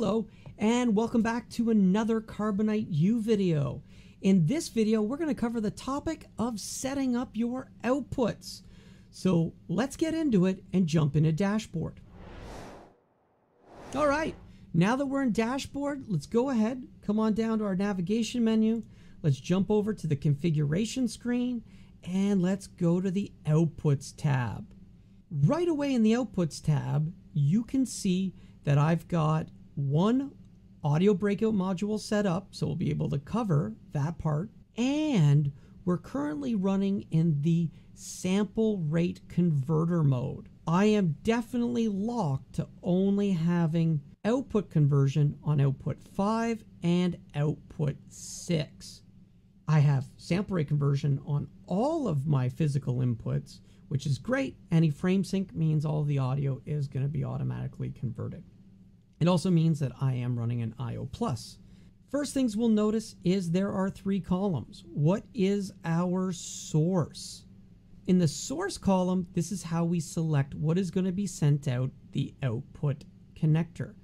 Hello, and welcome back to another Carbonite U video. In this video, we're going to cover the topic of setting up your outputs. So let's get into it and jump into dashboard. All right, now that we're in dashboard, let's go ahead, come on down to our navigation menu. Let's jump over to the configuration screen and let's go to the outputs tab. Right away in the outputs tab, you can see that I've got one audio breakout module set up, so we'll be able to cover that part. And we're currently running in the sample rate converter mode. I am definitely locked to only having output conversion on output 5 and output 6. I have sample rate conversion on all of my physical inputs, which is great. Any frame sync means all the audio is going to be automatically converted. It also means that I am running an IO+. plus. First things we'll notice is there are three columns. What is our source? In the source column, this is how we select what is going to be sent out the output connector.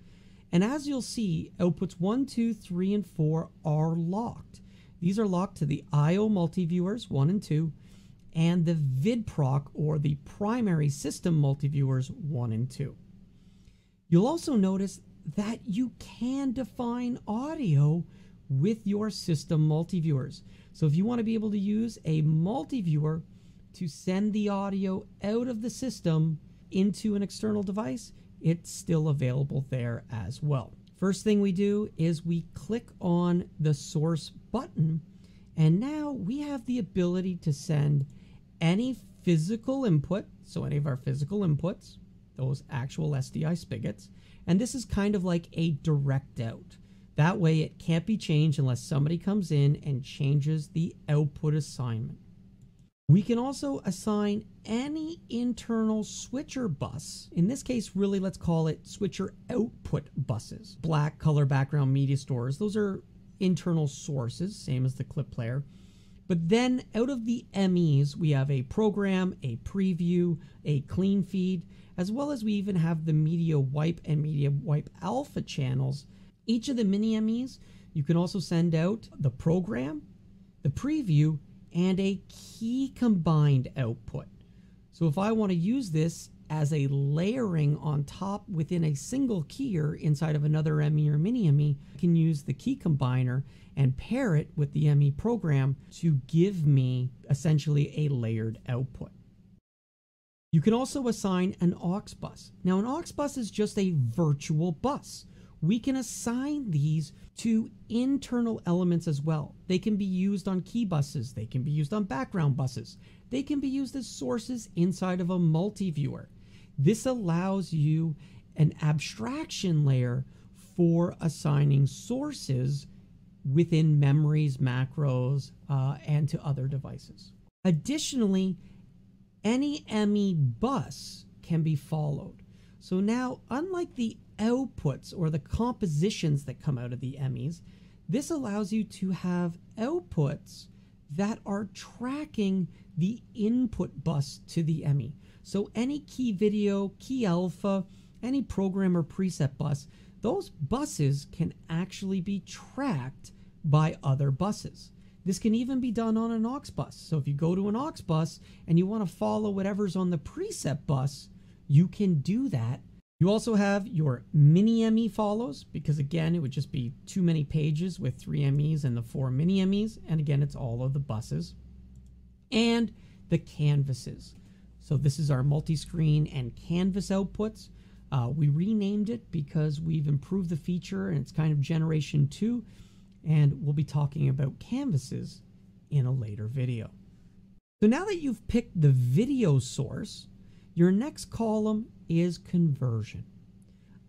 And as you'll see, outputs 1, 2, 3, and 4 are locked. These are locked to the IO multiviewers 1 and 2 and the VidProc or the primary system multiviewers 1 and 2. You'll also notice that you can define audio with your system multiviewers. So if you want to be able to use a multiviewer to send the audio out of the system into an external device, it's still available there as well. First thing we do is we click on the source button and now we have the ability to send any physical input, so any of our physical inputs, those actual SDI spigots. And this is kind of like a direct out. That way it can't be changed unless somebody comes in and changes the output assignment. We can also assign any internal switcher bus. In this case, really, let's call it switcher output buses. Black color background media stores. Those are internal sources, same as the clip player. But then out of the MEs, we have a program, a preview, a clean feed, as well as we even have the media wipe and media wipe alpha channels. Each of the mini MEs, you can also send out the program, the preview, and a key combined output. So if I want to use this as a layering on top within a single keyer inside of another ME or mini ME, I can use the key combiner and pair it with the ME program to give me essentially a layered output. You can also assign an aux bus. Now an aux bus is just a virtual bus. We can assign these to internal elements as well. They can be used on key buses. They can be used on background buses. They can be used as sources inside of a multi-viewer. This allows you an abstraction layer for assigning sources within memories, macros, uh, and to other devices. Additionally, any ME bus can be followed. So now, unlike the outputs or the compositions that come out of the MEs, this allows you to have outputs that are tracking the input bus to the ME. So any key video, key alpha, any program or preset bus, those buses can actually be tracked by other buses. This can even be done on an aux bus. So if you go to an aux bus and you want to follow whatever's on the preset bus, you can do that. You also have your mini ME follows because again, it would just be too many pages with three MEs and the four mini MEs. And again, it's all of the buses. And the canvases. So this is our multi-screen and canvas outputs. Uh, we renamed it because we've improved the feature and it's kind of generation two. And we'll be talking about canvases in a later video. So now that you've picked the video source, your next column is conversion.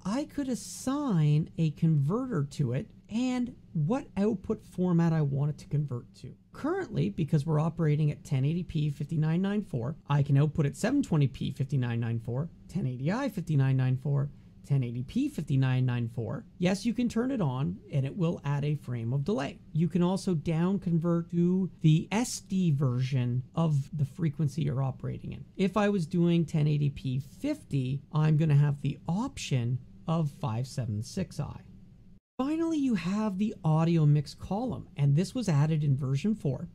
I could assign a converter to it and what output format I want it to convert to. Currently, because we're operating at 1080p 5994, I can output at 720p 5994, 1080i 5994, 1080p 5994. Yes, you can turn it on and it will add a frame of delay. You can also down convert to the SD version of the frequency you're operating in. If I was doing 1080p 50, I'm going to have the option of 576i. Finally, you have the audio mix column, and this was added in version 4.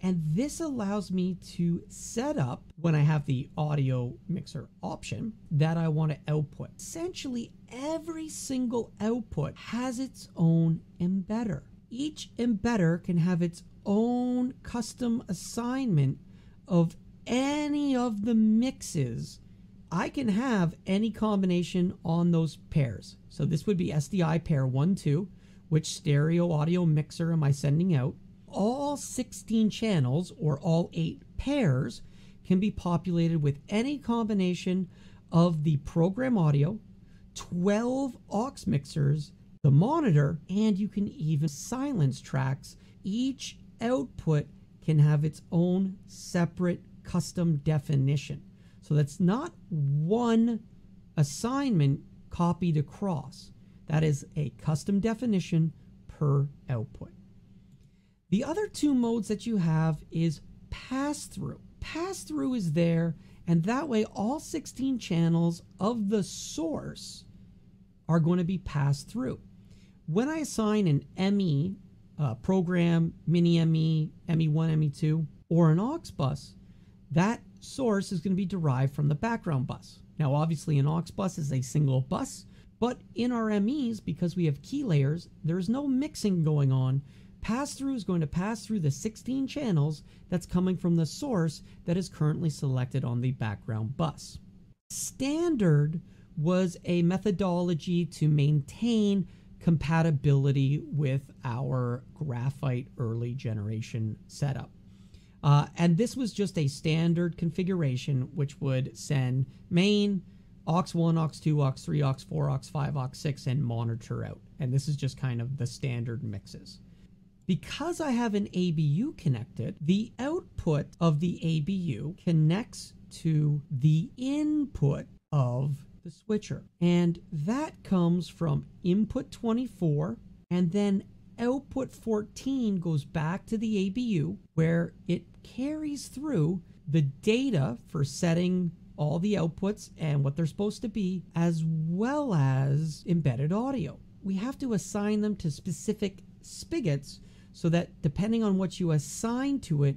And this allows me to set up, when I have the audio mixer option, that I want to output. Essentially, every single output has its own embedder. Each embedder can have its own custom assignment of any of the mixes. I can have any combination on those pairs. So this would be SDI pair 1, 2. Which stereo audio mixer am I sending out? All 16 channels or all eight pairs can be populated with any combination of the program audio, 12 aux mixers, the monitor, and you can even silence tracks. Each output can have its own separate custom definition. So that's not one assignment copied across. That is a custom definition per output. The other two modes that you have is pass through. Pass through is there, and that way all 16 channels of the source are going to be passed through. When I assign an ME, uh, program, mini ME, ME1, ME2, or an aux bus, that source is going to be derived from the background bus. Now, obviously, an aux bus is a single bus, but in our MEs, because we have key layers, there's no mixing going on Pass through is going to pass through the 16 channels that's coming from the source that is currently selected on the background bus. Standard was a methodology to maintain compatibility with our graphite early generation setup. Uh, and this was just a standard configuration which would send main, aux1, aux2, aux3, aux4, aux5, aux6, and monitor out. And this is just kind of the standard mixes. Because I have an ABU connected, the output of the ABU connects to the input of the switcher. And that comes from input 24 and then output 14 goes back to the ABU where it carries through the data for setting all the outputs and what they're supposed to be, as well as embedded audio. We have to assign them to specific spigots so that depending on what you assign to it,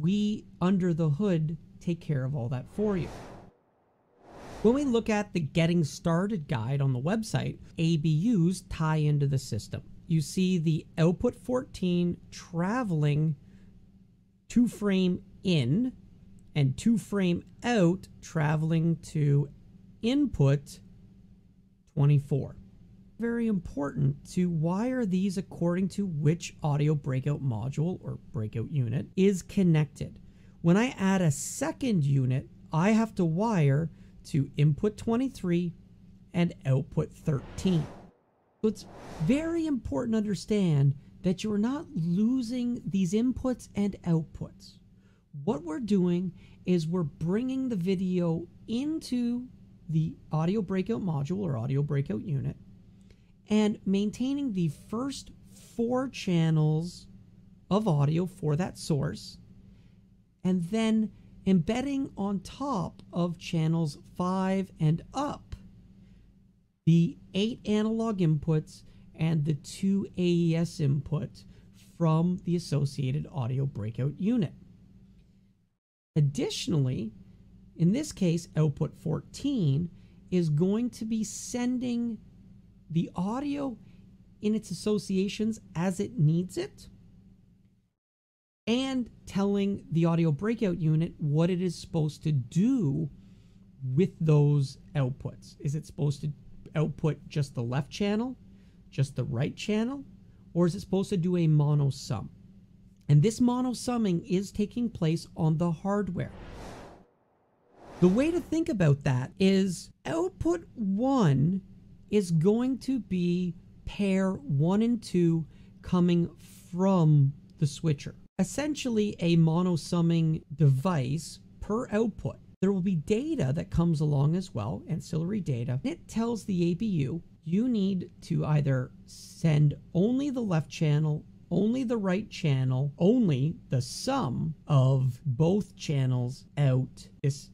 we under the hood take care of all that for you. When we look at the getting started guide on the website, ABUs tie into the system. You see the output 14 traveling two frame in and two frame out traveling to input 24 very important to wire these according to which audio breakout module or breakout unit is connected. When I add a second unit, I have to wire to input 23 and output 13. So it's very important to understand that you're not losing these inputs and outputs. What we're doing is we're bringing the video into the audio breakout module or audio breakout unit and maintaining the first four channels of audio for that source, and then embedding on top of channels 5 and up the 8 analog inputs and the 2 AES inputs from the associated audio breakout unit. Additionally, in this case, output 14 is going to be sending the audio in its associations as it needs it and telling the audio breakout unit what it is supposed to do with those outputs. Is it supposed to output just the left channel, just the right channel, or is it supposed to do a mono sum? And this mono summing is taking place on the hardware. The way to think about that is output 1 is going to be pair one and two coming from the switcher. Essentially a mono summing device per output. There will be data that comes along as well, ancillary data. It tells the ABU you need to either send only the left channel, only the right channel, only the sum of both channels out this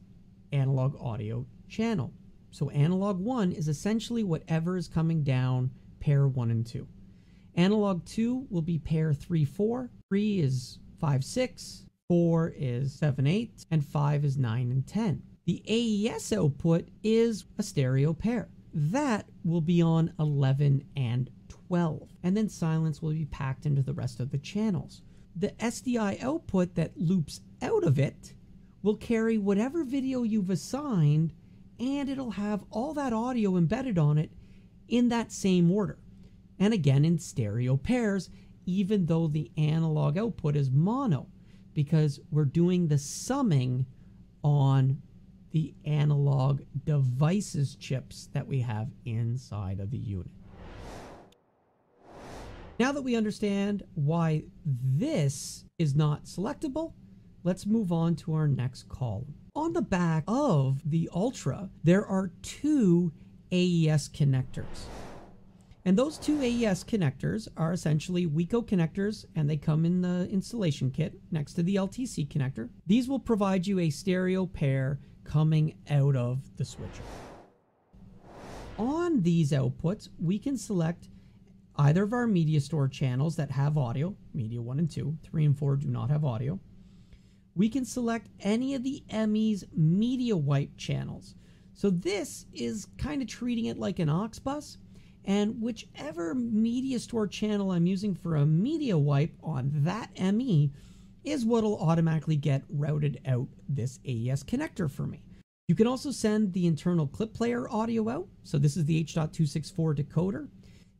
analog audio channel. So analog 1 is essentially whatever is coming down pair 1 and 2. Analog 2 will be pair 3 4, 3 is 5 6, 4 is 7 8, and 5 is 9 and 10. The AES output is a stereo pair. That will be on 11 and 12, and then silence will be packed into the rest of the channels. The SDI output that loops out of it will carry whatever video you've assigned and it'll have all that audio embedded on it in that same order. And again in stereo pairs, even though the analog output is mono, because we're doing the summing on the analog devices chips that we have inside of the unit. Now that we understand why this is not selectable, let's move on to our next column. On the back of the Ultra, there are two AES connectors. And those two AES connectors are essentially Weco connectors and they come in the installation kit next to the LTC connector. These will provide you a stereo pair coming out of the switcher. On these outputs, we can select either of our media store channels that have audio, media 1 and 2, 3 and 4 do not have audio. We can select any of the ME's media wipe channels. So this is kind of treating it like an aux bus, and whichever media store channel I'm using for a media wipe on that ME is what will automatically get routed out this AES connector for me. You can also send the internal clip player audio out. So this is the H.264 decoder.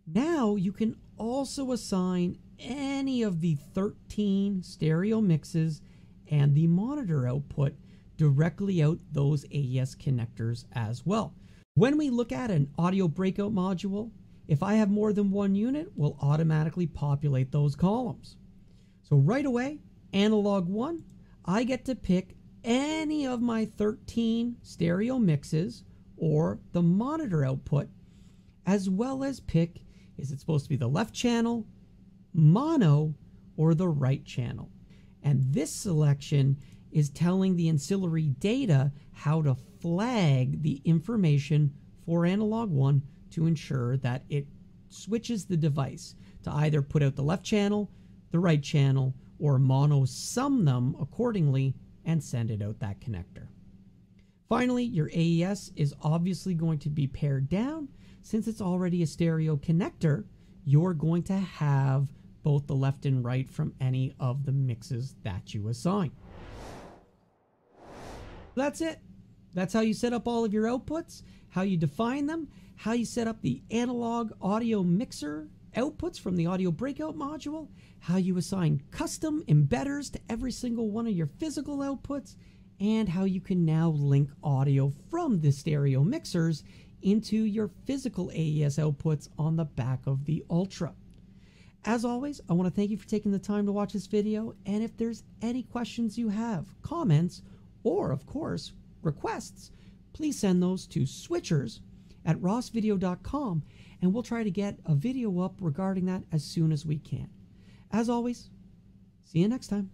Now you can also assign any of the 13 stereo mixes and the monitor output directly out those AES connectors as well. When we look at an audio breakout module, if I have more than one unit, we'll automatically populate those columns. So right away, analog one, I get to pick any of my 13 stereo mixes or the monitor output, as well as pick is it supposed to be the left channel, mono, or the right channel? And this selection is telling the ancillary data how to flag the information for analog 1 to ensure that it switches the device to either put out the left channel, the right channel, or mono sum them accordingly and send it out that connector. Finally, your AES is obviously going to be paired down since it's already a stereo connector, you're going to have both the left and right from any of the mixes that you assign. That's it. That's how you set up all of your outputs, how you define them, how you set up the analog audio mixer outputs from the audio breakout module, how you assign custom embedders to every single one of your physical outputs, and how you can now link audio from the stereo mixers into your physical AES outputs on the back of the Ultra. As always, I want to thank you for taking the time to watch this video, and if there's any questions you have, comments, or of course, requests, please send those to switchers at rossvideo.com and we'll try to get a video up regarding that as soon as we can. As always, see you next time.